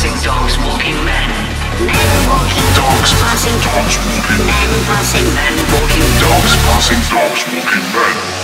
Passing dogs, walking men. Men walking dogs, passing dogs, walking men. Men passing men, walking dogs, passing dogs, walking men.